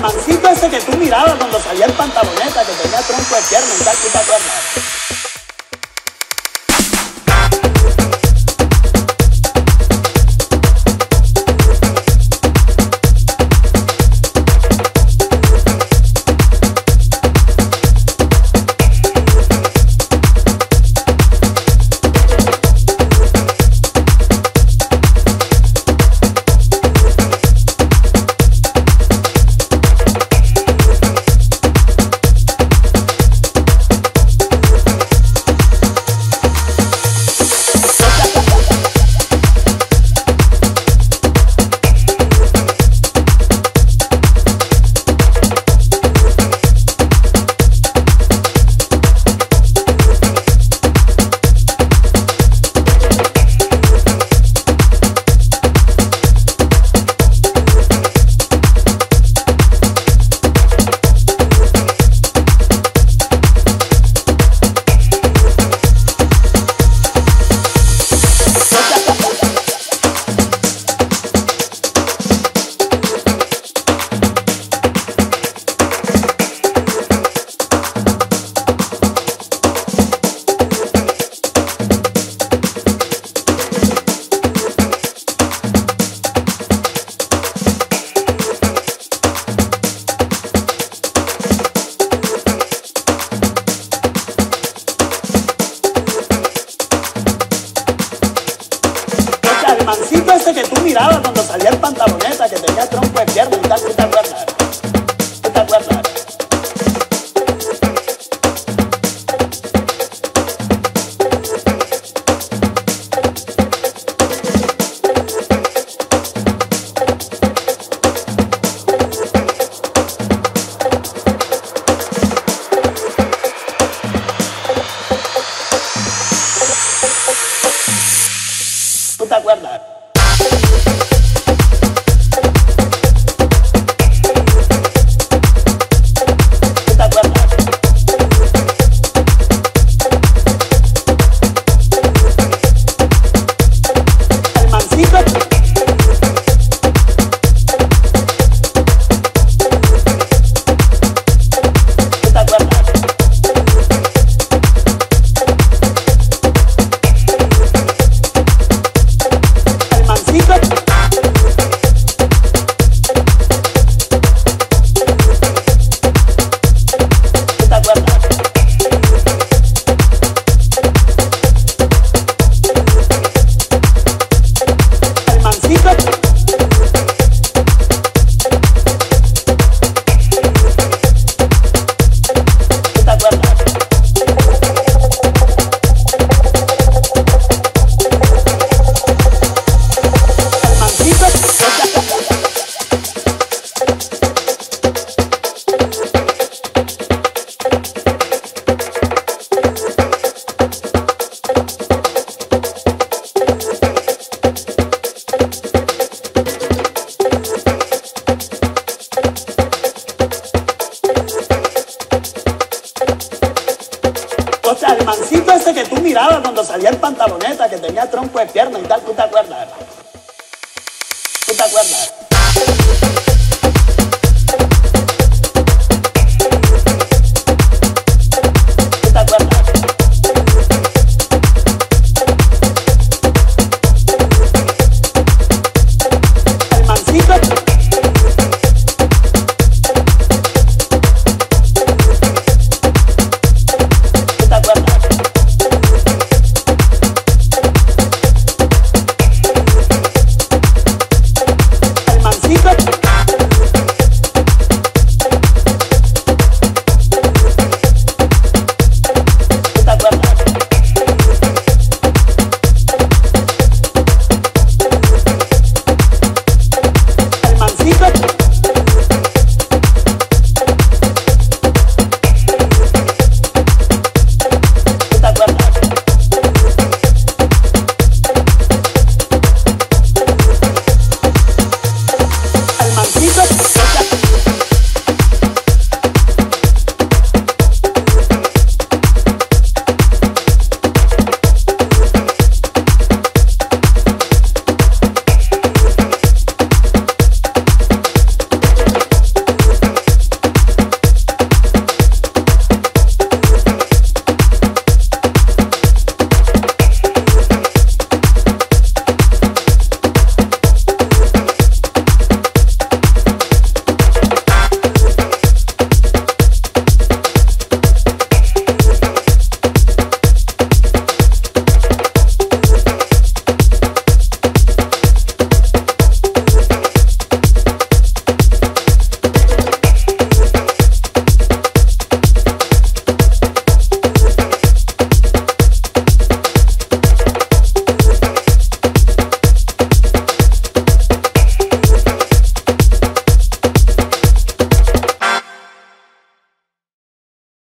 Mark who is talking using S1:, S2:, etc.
S1: mancito ese que tú mirabas cuando salía el pantaloneta, que tenía tronco de pierna y tal puta cosa. Cuando salía mancito ese que tú mirabas cuando salía el pantaloneta, que tenía tronco de pierna y tal, ¿tú te acuerdas?